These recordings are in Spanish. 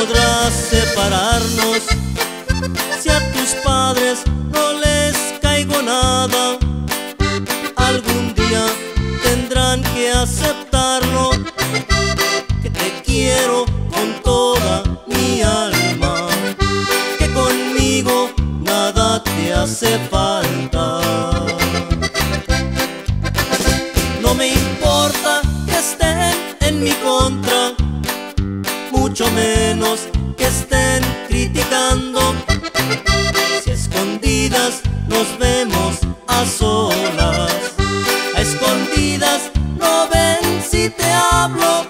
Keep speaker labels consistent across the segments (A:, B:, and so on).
A: podrá separarnos si a tus padres no les caigo nada. Algún día tendrán que aceptarlo que te quiero con toda mi alma, que conmigo nada te hace falta. Que estén criticando. Si escondidas nos vemos a solas, a escondidas no ven si te hablo.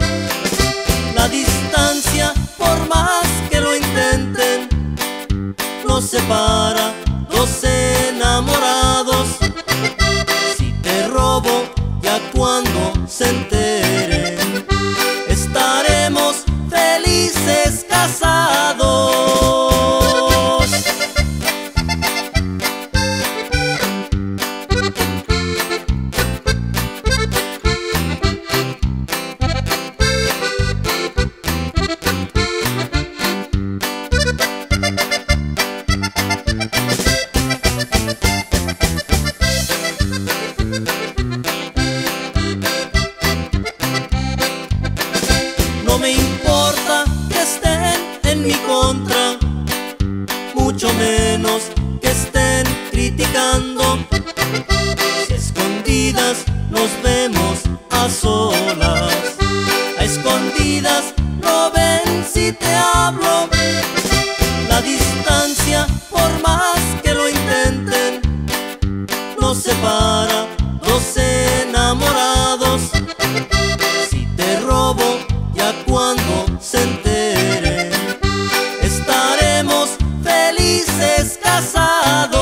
A: La distancia, por más que lo intenten, nos separa dos enamorados. Si te robo, ya cuando se enteren, mucho menos que estén criticando. Si escondidas nos vemos a solas, a escondidas no ven si te hablo. La distancia, por más que lo intenten, nos separa. veces casado.